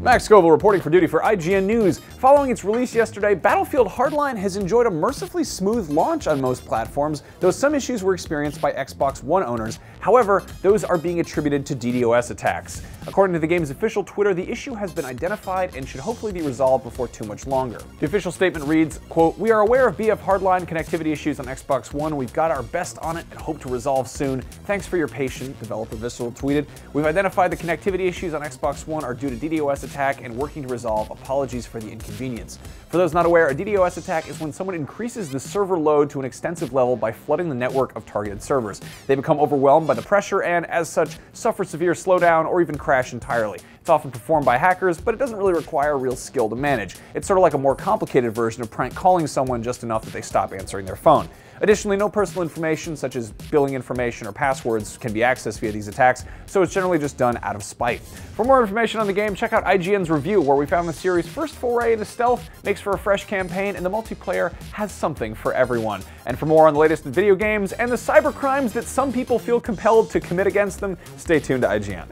Max Scoville reporting for duty for IGN News. Following its release yesterday, Battlefield Hardline has enjoyed a mercifully smooth launch on most platforms, though some issues were experienced by Xbox One owners. However, those are being attributed to DDoS attacks. According to the game's official Twitter, the issue has been identified and should hopefully be resolved before too much longer. The official statement reads, quote, We are aware of BF Hardline connectivity issues on Xbox One. We've got our best on it and hope to resolve soon. Thanks for your patience, developer Visceral tweeted. We've identified the connectivity issues on Xbox One are due to DDoS attack and working to resolve. Apologies for the inconvenience. For those not aware, a DDoS attack is when someone increases the server load to an extensive level by flooding the network of targeted servers. They become overwhelmed by the pressure and, as such, suffer severe slowdown or even crash entirely. It's often performed by hackers, but it doesn't really require real skill to manage. It's sort of like a more complicated version of prank calling someone just enough that they stop answering their phone. Additionally, no personal information such as billing information or passwords can be accessed via these attacks, so it's generally just done out of spite. For more information on the game, check out IGN's review where we found the series' first foray into stealth, makes for a fresh campaign, and the multiplayer has something for everyone. And for more on the latest in video games and the cyber crimes that some people feel compelled to commit against them, stay tuned to IGN.